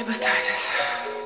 Hepatitis.